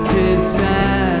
It's sad.